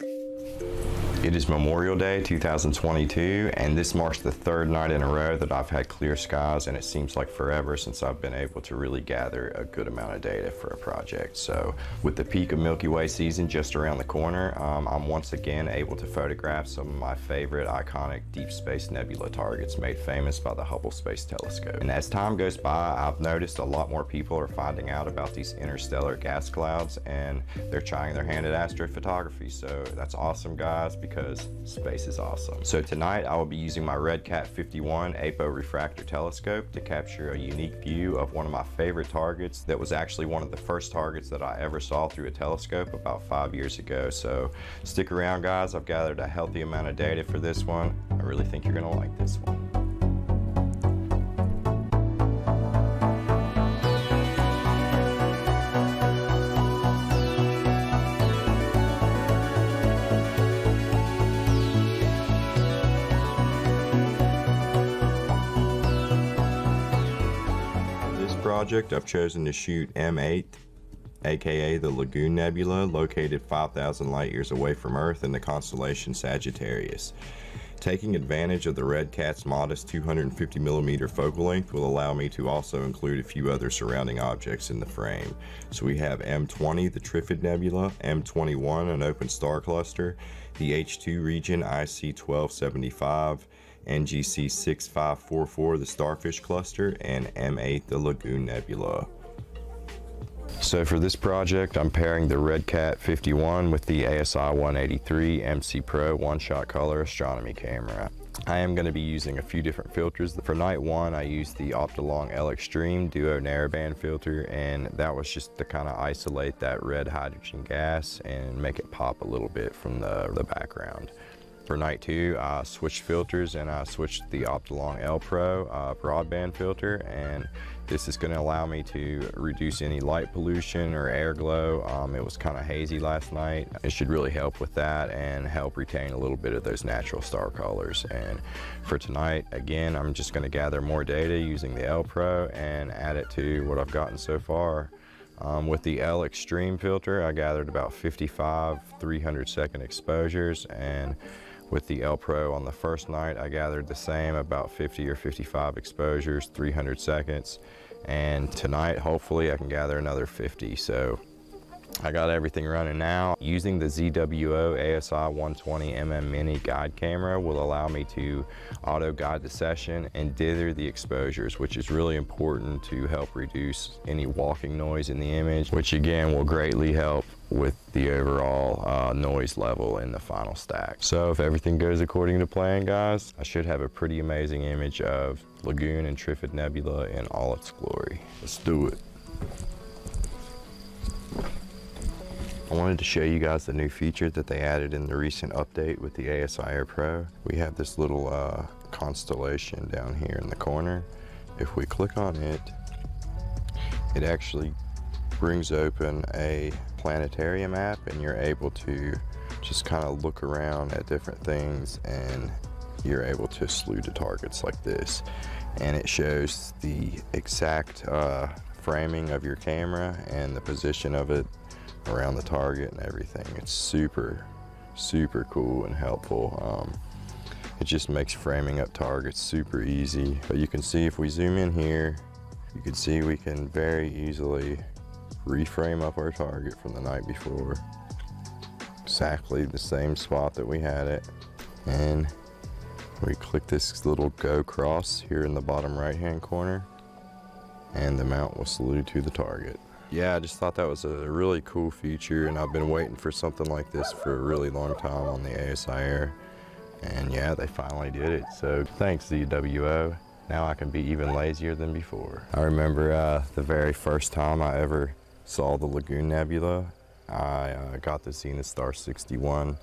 you it is Memorial Day 2022, and this marks the third night in a row that I've had clear skies, and it seems like forever since I've been able to really gather a good amount of data for a project. So, with the peak of Milky Way season just around the corner, um, I'm once again able to photograph some of my favorite iconic deep space nebula targets made famous by the Hubble Space Telescope. And as time goes by, I've noticed a lot more people are finding out about these interstellar gas clouds, and they're trying their hand at astrophotography. So, that's awesome, guys, because because space is awesome. So tonight I will be using my RedCat 51 APO refractor telescope to capture a unique view of one of my favorite targets that was actually one of the first targets that I ever saw through a telescope about five years ago. So stick around guys, I've gathered a healthy amount of data for this one. I really think you're gonna like this one. Project, I've chosen to shoot M8, aka the Lagoon Nebula, located 5,000 light years away from Earth in the constellation Sagittarius. Taking advantage of the RedCat's modest 250mm focal length will allow me to also include a few other surrounding objects in the frame. So we have M20, the Trifid Nebula, M21, an open star cluster, the H2 region IC1275, NGC 6544, the Starfish Cluster, and M8, the Lagoon Nebula. So for this project, I'm pairing the RedCat 51 with the ASI 183 MC Pro one-shot color astronomy camera. I am going to be using a few different filters. For night one, I used the Optolong L Extreme Duo Narrowband filter, and that was just to kind of isolate that red hydrogen gas and make it pop a little bit from the, the background. For night two, I switched filters and I switched the Optolong L Pro uh, broadband filter and this is going to allow me to reduce any light pollution or air glow. Um, it was kind of hazy last night. It should really help with that and help retain a little bit of those natural star colors. And for tonight, again, I'm just going to gather more data using the L Pro and add it to what I've gotten so far. Um, with the L Extreme filter, I gathered about 55 300 second exposures and with the L Pro on the first night, I gathered the same, about 50 or 55 exposures, 300 seconds. And tonight, hopefully I can gather another 50. So I got everything running now. Using the ZWO ASI 120mm mini guide camera will allow me to auto guide the session and dither the exposures, which is really important to help reduce any walking noise in the image, which again will greatly help with the overall uh, noise level in the final stack. So if everything goes according to plan, guys, I should have a pretty amazing image of Lagoon and Trifid Nebula in all its glory. Let's do it. I wanted to show you guys the new feature that they added in the recent update with the ASI Air Pro. We have this little uh, constellation down here in the corner. If we click on it, it actually brings open a planetarium app and you're able to just kind of look around at different things and you're able to slew to targets like this. And it shows the exact uh, framing of your camera and the position of it around the target and everything. It's super, super cool and helpful. Um, it just makes framing up targets super easy. But you can see if we zoom in here, you can see we can very easily reframe up our target from the night before. Exactly the same spot that we had it. And we click this little go cross here in the bottom right hand corner and the mount will slew to the target. Yeah, I just thought that was a really cool feature and I've been waiting for something like this for a really long time on the ASI Air. And yeah, they finally did it. So thanks ZWO. Now I can be even lazier than before. I remember uh, the very first time I ever saw the Lagoon Nebula. I uh, got the ZenithStar 61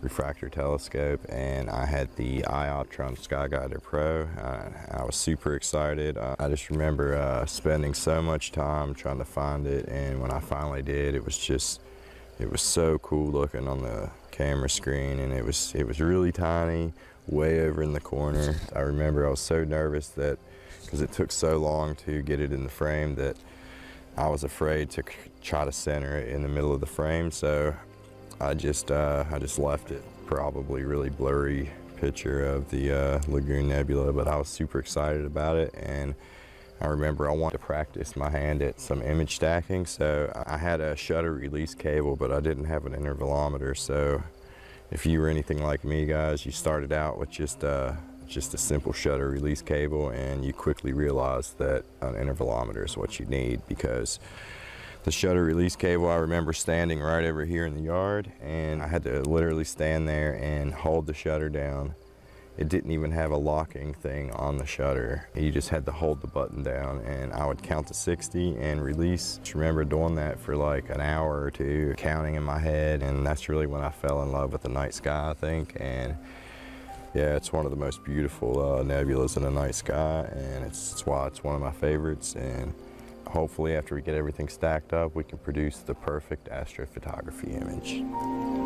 refractor telescope and I had the iOptron Skyguider Pro. Uh, I was super excited. Uh, I just remember uh, spending so much time trying to find it and when I finally did it was just it was so cool looking on the camera screen and it was it was really tiny way over in the corner. I remember I was so nervous that because it took so long to get it in the frame that I was afraid to try to center it in the middle of the frame, so I just uh, I just left it probably really blurry picture of the uh, Lagoon Nebula, but I was super excited about it and I remember I wanted to practice my hand at some image stacking, so I had a shutter release cable, but I didn't have an intervalometer. So if you were anything like me, guys, you started out with just uh, just a simple shutter release cable, and you quickly realize that an intervalometer is what you need because the shutter release cable, I remember standing right over here in the yard, and I had to literally stand there and hold the shutter down it didn't even have a locking thing on the shutter. You just had to hold the button down and I would count to 60 and release. Just remember doing that for like an hour or two, counting in my head. And that's really when I fell in love with the night sky, I think. And yeah, it's one of the most beautiful uh, nebulas in the night sky. And it's, it's why it's one of my favorites. And hopefully after we get everything stacked up, we can produce the perfect astrophotography image.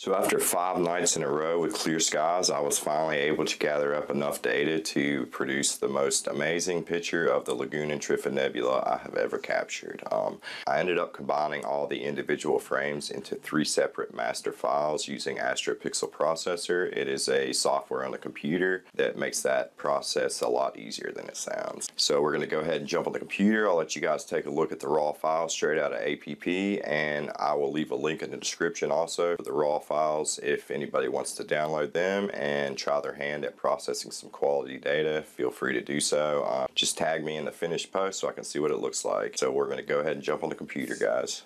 So after five nights in a row with clear skies, I was finally able to gather up enough data to produce the most amazing picture of the Lagoon and Trifid Nebula I have ever captured. Um, I ended up combining all the individual frames into three separate master files using AstroPixel Processor. It is a software on the computer that makes that process a lot easier than it sounds. So we're going to go ahead and jump on the computer. I'll let you guys take a look at the raw file straight out of APP and I will leave a link in the description also for the raw files if anybody wants to download them and try their hand at processing some quality data feel free to do so. Uh, just tag me in the finished post so I can see what it looks like. So we're going to go ahead and jump on the computer guys.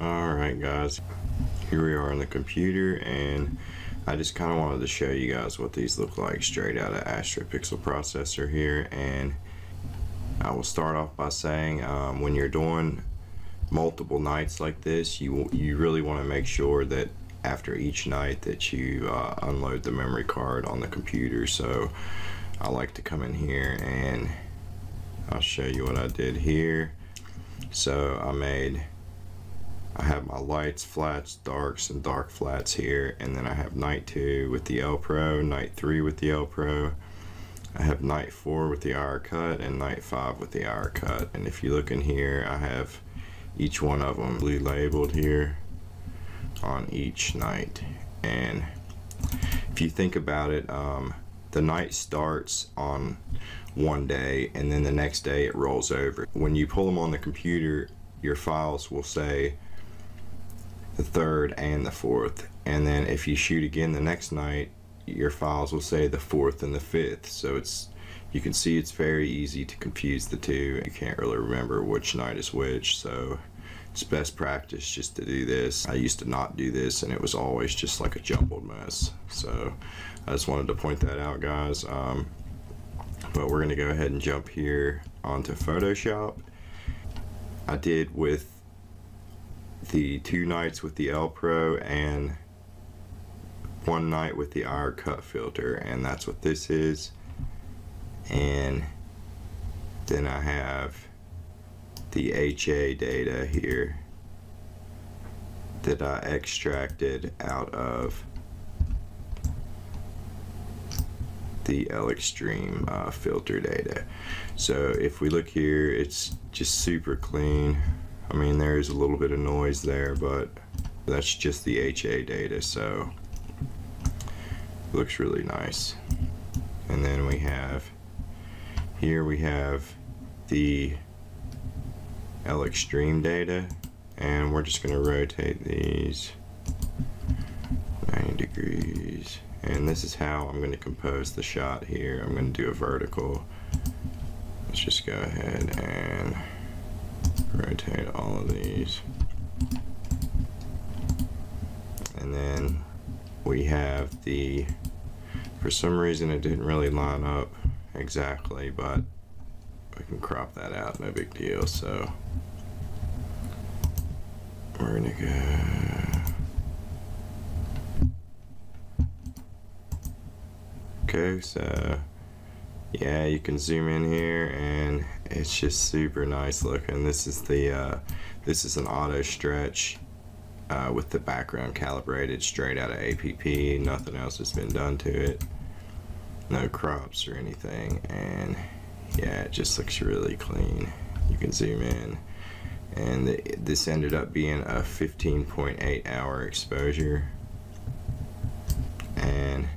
Alright guys. Here we are on the computer and I just kind of wanted to show you guys what these look like straight out of AstroPixel processor here. And I will start off by saying um, when you're doing multiple nights like this, you you really want to make sure that after each night that you uh, unload the memory card on the computer. So I like to come in here and I'll show you what I did here. So I made I have my lights, flats, darks, and dark flats here, and then I have night 2 with the L Pro, night 3 with the L Pro. I have night 4 with the IR cut, and night 5 with the IR cut. And if you look in here, I have each one of them labeled here on each night. And if you think about it um, the night starts on one day and then the next day it rolls over. When you pull them on the computer your files will say the third and the fourth. And then if you shoot again the next night your files will say the fourth and the fifth. So it's you can see it's very easy to confuse the two. You can't really remember which night is which, so it's best practice just to do this. I used to not do this and it was always just like a jumbled mess. So I just wanted to point that out guys. Um, but we're gonna go ahead and jump here onto Photoshop. I did with the two nights with the L Pro and one night with the IR cut filter and that's what this is and then I have the HA data here that I extracted out of the L Extreme uh, filter data. So if we look here, it's just super clean. I mean, there's a little bit of noise there, but that's just the HA data, so looks really nice. And then we have here we have the L extreme data and we're just going to rotate these 90 degrees. And this is how I'm going to compose the shot here. I'm going to do a vertical. Let's just go ahead and rotate all of these. And then we have the for some reason it didn't really line up exactly, but we can crop that out, no big deal. So we're gonna go Okay, so yeah, you can zoom in here and it's just super nice looking. This is the uh, this is an auto stretch uh, with the background calibrated straight out of APP. Nothing else has been done to it. No crops or anything, and yeah, it just looks really clean. You can zoom in, and this ended up being a 15.8 hour exposure, and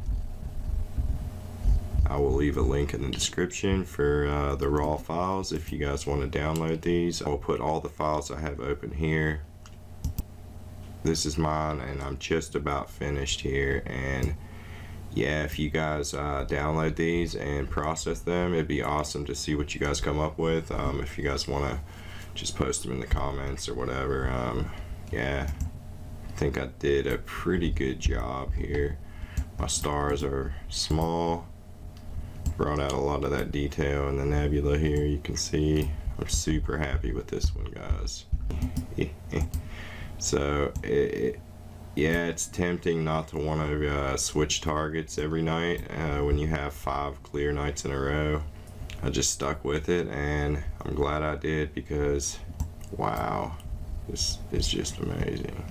I will leave a link in the description for uh, the raw files if you guys want to download these. I will put all the files I have open here. This is mine and I'm just about finished here and yeah if you guys uh, download these and process them it'd be awesome to see what you guys come up with. Um, if you guys want to just post them in the comments or whatever um, yeah. I think I did a pretty good job here. My stars are small. Brought out a lot of that detail in the nebula here you can see. I'm super happy with this one guys. So it, yeah it's tempting not to want to uh, switch targets every night uh, when you have five clear nights in a row I just stuck with it and I'm glad I did because wow this is just amazing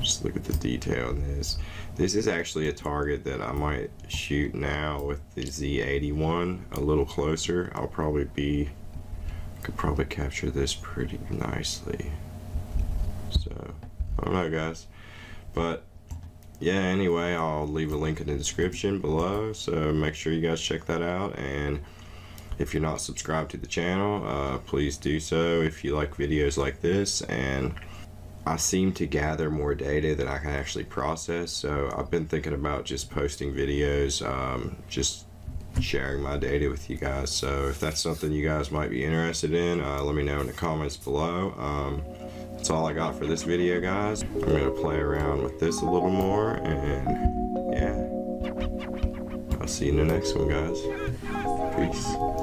just look at the detail in this. This is actually a target that I might shoot now with the Z81 a little closer. I'll probably be, could probably capture this pretty nicely. Don't know guys. But, yeah, anyway, I'll leave a link in the description below. So make sure you guys check that out. And if you're not subscribed to the channel, uh, please do so if you like videos like this. And I seem to gather more data than I can actually process. So I've been thinking about just posting videos, um, just sharing my data with you guys. So if that's something you guys might be interested in, uh, let me know in the comments below. Um, that's all I got for this video, guys. I'm gonna play around with this a little more, and yeah, I'll see you in the next one, guys. Peace.